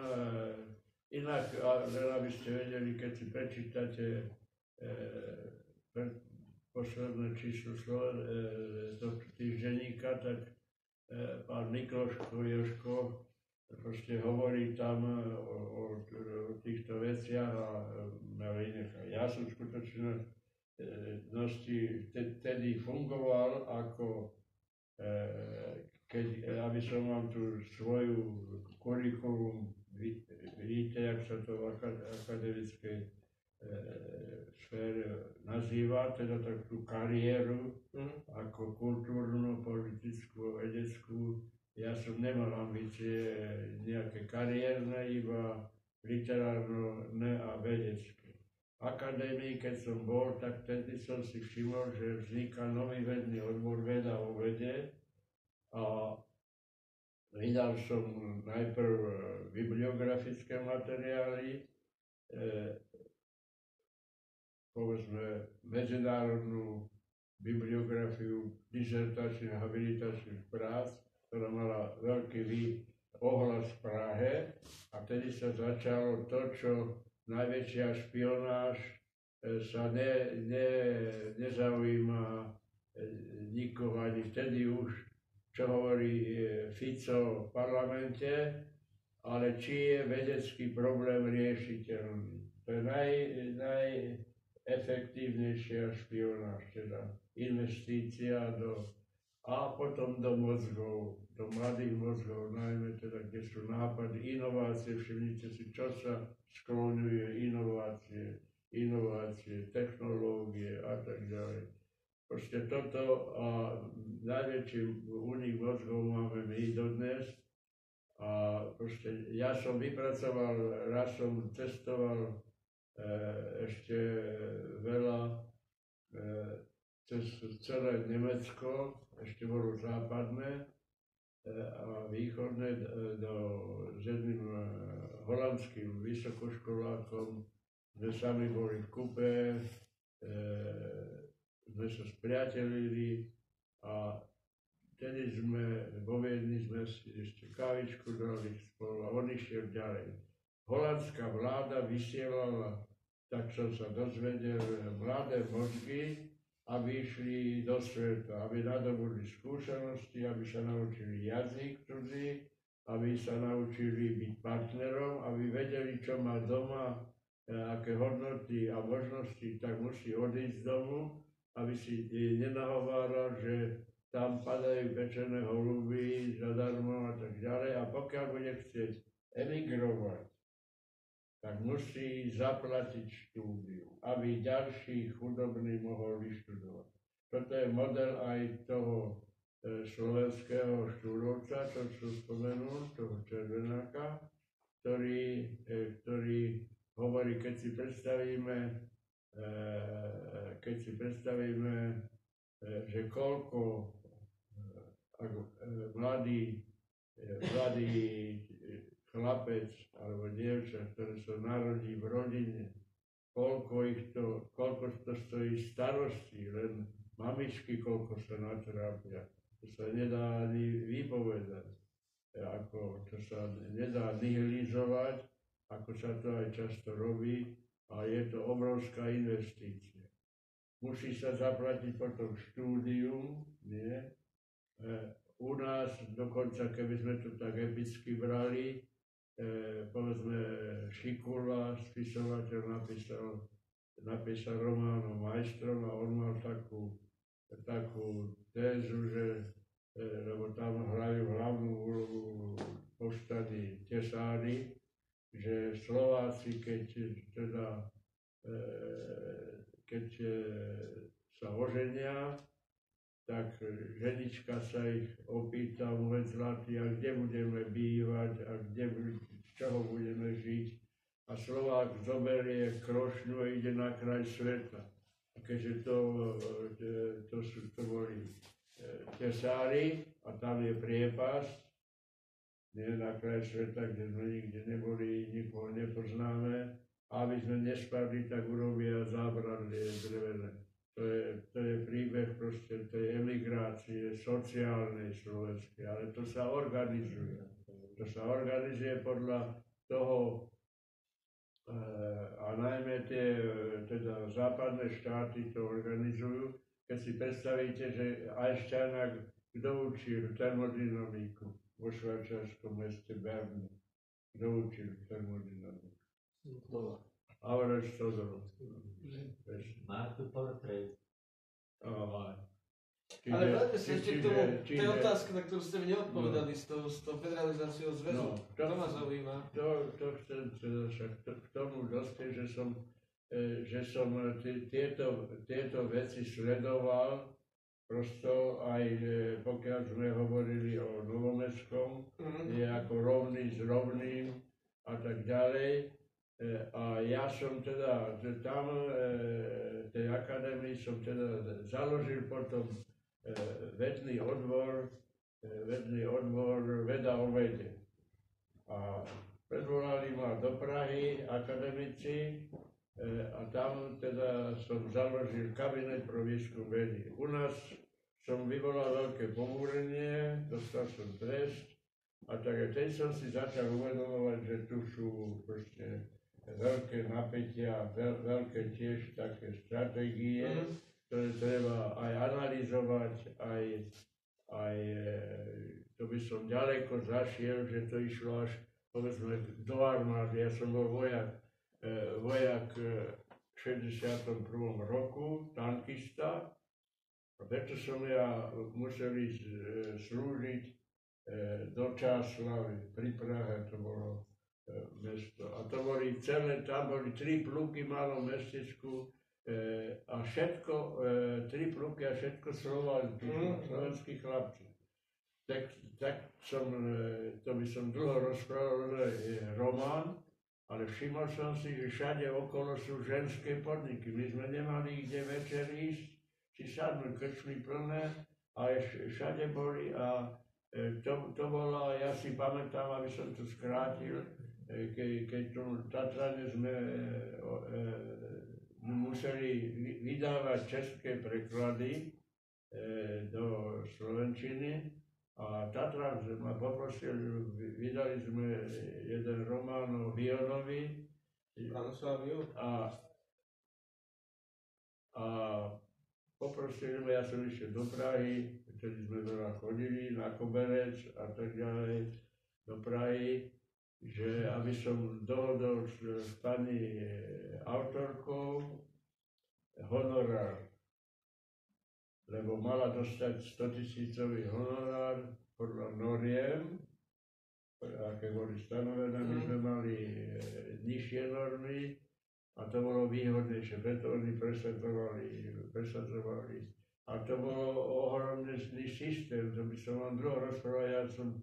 inak, veľa by ste vedeli, keď si prečítate e, pre, posledné číslo Slo- e, tohto týždenníka, tak pán Mikloško Joško e, proste hovorí tam e, o, o, o týchto veciach a mali nechať. Ja som skutočne vtedy fungoval ako, keď, aby som mal tú svoju kurikulum, vidíte, jak sa to v akademickej sfére nazýva, teda takú kariéru, mm. ako kultúrnu, politickú, vedeckú, ja som nemal ambície nejaké kariérne, iba literárne a vedecké. V akadémii, keď som bol, tak vtedy som si všimol, že vzniká nový vedný odbor veda o vede a vydal som najprv e, bibliografické materiály, e, povedzme medzinárodnú bibliografiu dizertačných habilitačných prác, ktorá mala veľký ohlas v Prahe a vtedy sa začalo to, čo najväčšia špionáž e, sa ne, ne, nezaujíma e, nikoho ani vtedy už, čo hovorí e, Fico v parlamente, ale či je vedecký problém riešiteľný. To je naj, najefektívnejšia špionáž, teda investícia do a potom do mozgov, do mladých mozgov, najmä teda, kde sú nápady, inovácie, všimnite si, čo sa skloňuje, inovácie, inovácie, technológie a tak ďalej. Proste toto a najväčší únik mozgov máme my dodnes. A proste ja som vypracoval, raz som testoval e, ešte veľa e, cez celé Nemecko, ešte bolo západné e, a východné e, do, s jedným e, holandským vysokoškolákom. Sme sami boli v kupe, sme sa spriatelili a vtedy sme vo Viedni sme si ešte kávičku dali spolu a on išiel ďalej. Holandská vláda vysielala, tak som sa dozvedel, mladé mozgy aby išli do sveta, aby nadobudli skúsenosti, aby sa naučili jazyk cudzí, aby sa naučili byť partnerom, aby vedeli, čo má doma, e, aké hodnoty a možnosti, tak musí odísť z domu, aby si e, nenahováral, že tam padajú pečené holuby zadarmo a tak ďalej. A pokiaľ bude chcieť emigrovať, tak musí zaplatiť štúdiu, aby ďalší chudobný mohol vyštudovať. Toto je model aj toho e, slovenského štúdovca, čo som spomenul, toho Červenáka, ktorý, e, ktorý hovorí, keď si predstavíme, e, keď si predstavíme, e, že koľko e, e, mladí, mladí chlapec alebo dievča, ktoré sa narodí v rodine, koľko, ich to, koľko to stojí starosti, len mamičky, koľko sa natrápia. To sa nedá ani vypovedať. Ako, to sa nedá nihilizovať, ako sa to aj často robí, a je to obrovská investícia. Musí sa zaplatiť potom štúdium, nie? E, u nás dokonca, keby sme to tak epicky brali, povedzme Šikula, spisovateľ, napísal, napísal román o majstrom a on mal takú, takú tézu, že e, lebo tam hrajú hlavnú úlohu poštady tesári, že Slováci, keď teda e, keď sa oženia, tak ženička sa ich opýta, môj zlatý, a kde budeme bývať a kde, čoho budeme žiť. A Slovák zoberie krošňu a ide na kraj sveta. A keďže to, e, to, sú, to boli e, tesári a tam je priepas, nie na kraj sveta, kde sme nikde neboli, nikoho nepoznáme, a aby sme nespadli, tak urobia zábradlie drevené. To je, to je príbeh proste tej emigrácie sociálnej slovenskej, ale to sa organizuje. To sa organizuje podľa toho, e, a najmä tie teda západné štáty to organizujú. Keď si predstavíte, že Einsteina kto učil termodynamiku? vo švajčiarskom meste Bern doučil termodynamiku. Average Todorov. Má tu portrét. Ale Ale vráťme sa ešte k tomu, tej čiže- otázke, na ktorú ste mi neodpovedali s tou, s tou federalizáciou zväzu. No, to, to- ma zaujíma. To, to chcem teda však to, k tomu dospieť, že som, e, že som e, ti- tieto, tieto veci sledoval, prosto aj e, pokiaľ sme hovorili o Novomestskom, Mhm. je ako rovný s rovným a tak ďalej. A ja som teda že tam tej akadémii som teda založil potom vedný odbor, e, vedný odbor veda o vede. A predvolali ma do Prahy akademici e, a tam teda som založil kabinet pro výskum vedy. U nás som vyvolal veľké pobúrenie, dostal som trest a tak teď som si začal uvedomovať, že tu sú proste veľké napätia, veľ, veľké tiež také stratégie, Mhm. Ktoré treba aj analyzovať, aj, aj e, to by som ďaleko zašiel, že to išlo až povedzme do armády. Ja som bol vojak, e, vojak e, v 61. roku, tankista, a preto som ja musel ísť slúžiť do Čáslavy pri Prahe, to bolo mesto. A to boli celé, tam boli tri pluky v malom mestečku a všetko, e, tri pluky a všetko Mhm. slovenskí chlapci. Tak, tak som, e, to by som dlho rozprával, román, ale všimol som si, že všade okolo sú ženské podniky. My sme nemali kde večer ísť, si sadnúť, krčmy plné, a všade boli a e, to, to bolo, ja si pamätám, aby som to skrátil, e, ke, keď tu Tatrane sme e, e, museli vy- vydávať české preklady e, do Slovenčiny. A Tatran ma poprosil, vy- vydali sme jeden román o Branosláviu. a, a poprosili ma, ja som išiel do Prahy, vtedy sme veľa chodili na koberec a tak ďalej, do Prahy, že aby som dohodol s, s pani e, autorkou honorár, lebo mala dostať 100 tisícový honorár podľa noriem, aké boli stanovené, my sme mali e, nižšie normy a to bolo výhodnejšie, preto oni presadzovali, presadzovali. A to bolo ohromný systém, to by som vám dlho rozprával, ja som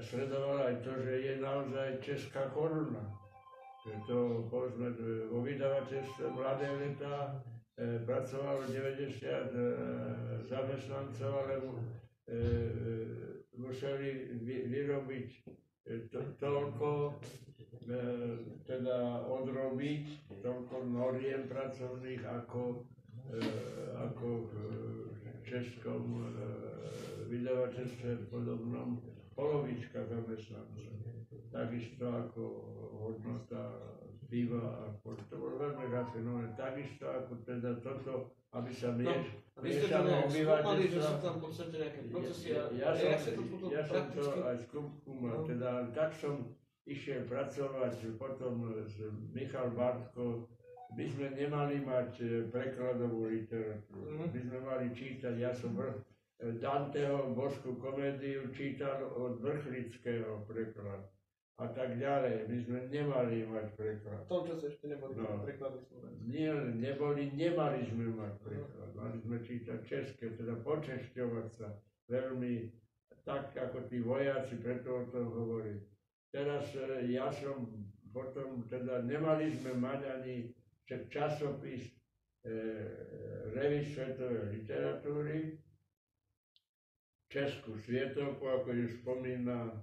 sledoval aj to, že je naozaj česká koruna. Že to, povedzme, e, vo vydavateľstve Mladé leta e, pracovalo 90 e, zamestnancov, ale e, e, museli vy, vyrobiť e, to, toľko, e, teda odrobiť toľko noriem pracovných, ako, e, ako v českom e, vydavateľstve podobnom polovička zamestnancov. Takisto ako hodnota piva a to bolo veľmi rafinované. Takisto ako teda toto, aby sa mieš, A vy ste to skúmali, že sú tam v podstate nejaké procesy a, Ja, a som, jak sa to potom ja som to aj skúmal, No. teda tak som išiel pracovať potom s Michal Bartko. My sme nemali mať e, prekladovú literatúru, Mhm. my sme mali čítať, ja som vr- Danteho božskú komédiu čítal od vrchlického prekladu a tak ďalej. My sme nemali mať preklad. V tom čase ešte neboli No. preklady slovenské. Nie, neboli, nemali sme mať preklad, mali sme čítať české, teda počešťovať sa veľmi tak, ako tí vojaci, preto o tom hovorím. Teraz e, ja som potom, teda nemali sme mať ani ča- časopis e, Revis svetovej literatúry, Českú svietovku, ako ju spomína e,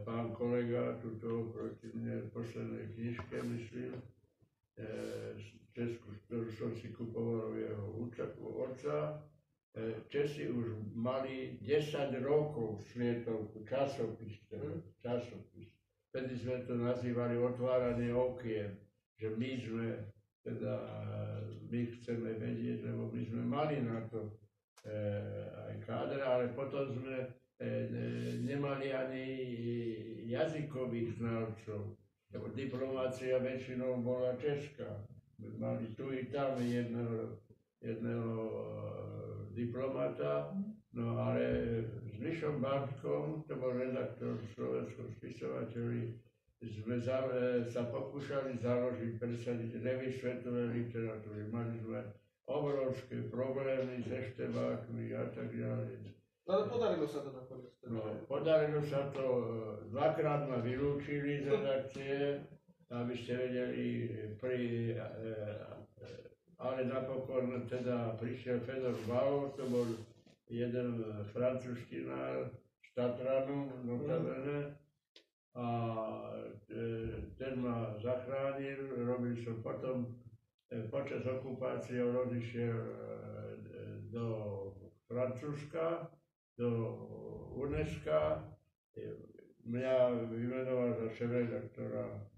pán kolega, tuto proti mne v poslednej knižke, myslím, e, Česku, ktorú som si kupoval u jeho otca. E, Česi už mali 10 rokov svietovku, časopis, teda, časopis. Vtedy sme to nazývali otváranie okien, že my sme, teda my chceme vedieť, lebo my sme mali na to káder, ale potom sme ne- nemali ani jazykových znalcov, diplomácia väčšinou bola česká. Mali tu i tam jedného, jedného eh, diplomata, no ale s Mišom Bartkom, to bol redaktor v slovenskom spisovateľi, sme za, sa pokúšali založiť, presadiť revy svetovej literatúry. Mali sme obrovské problémy s eštebákmi a tak ďalej. Ale podarilo sa to nakoniec. No, podarilo sa to, e, dvakrát ma vylúčili z redakcie, aby ste vedeli, pri, e, e, ale napokon teda prišiel Fedor Bauer, to bol jeden francúzštinár z Tatranu, notabene, a ten ma zachránil, robil som potom, počas okupácie odišiel e, do Francúzska, do UNESCO, e, mňa vymenoval za šéf-redaktora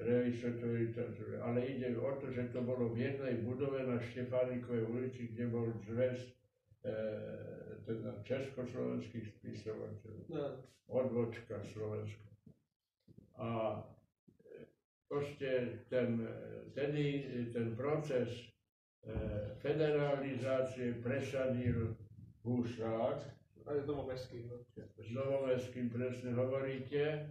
revy svetovej literatúry. Ale ide o to, že to bolo v jednej budove na Štefánikovej ulici, kde bol zväz teda československých spisovateľov No, odbočka Slovenska. A proste ten, e, tedy ten proces e, federalizácie presadil aj domoveský. No. s Novomestským presne hovoríte,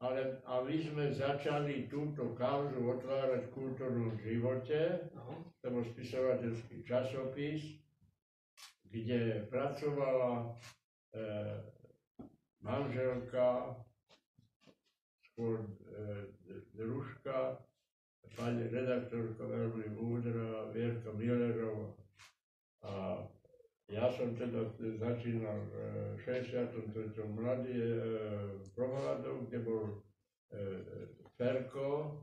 ale a my sme začali túto kauzu otvárať v kultúrnom živote, No. to bol spisovateľský časopis, kde pracovala e, manželka, skôr e, družka, pani redaktorka veľmi múdra, Vierka Millerová. A ja som teda začínal v 63. mladý e, prohľadom, kde bol e, Ferko,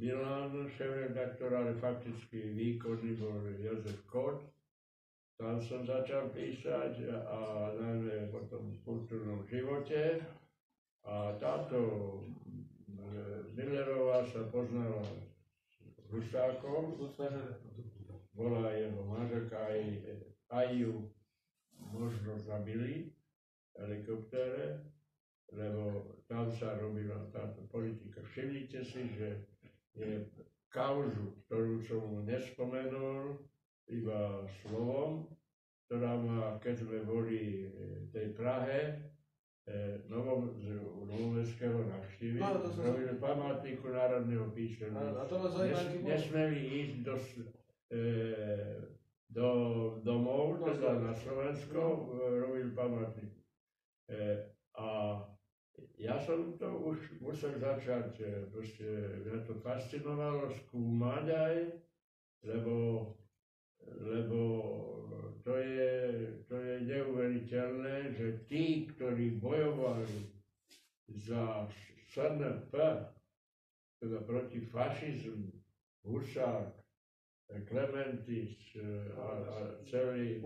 Milan, šéf-redaktor, ale fakticky výkonný bol Jozef Kot. Tam som začal písať a najmä potom v kultúrnom živote. A táto Millerová sa poznala s Husákom, bola jeho manželka, aj, aj ju možno zabili v helikoptére, lebo tam sa robila táto politika. Všimnite si, že je kauzu, ktorú som nespomenul, iba slovom, ktorá ma, keď sme boli v tej Prahe, z Novomestského navštíviť, No, som- robili památniku národného písania. A, a to ma zaujíma, Nes, aký bol. nesmeli ísť do, e, do domov, Na teda na Slovensko, e, robil památnik. E, a ja som to už musel začať, proste mňa to fascinovalo skúmať aj, lebo, lebo to je, to je neuveriteľné, že tí, ktorí bojovali za SNP, teda proti fašizmu, Husák, Klementis e, a, a celý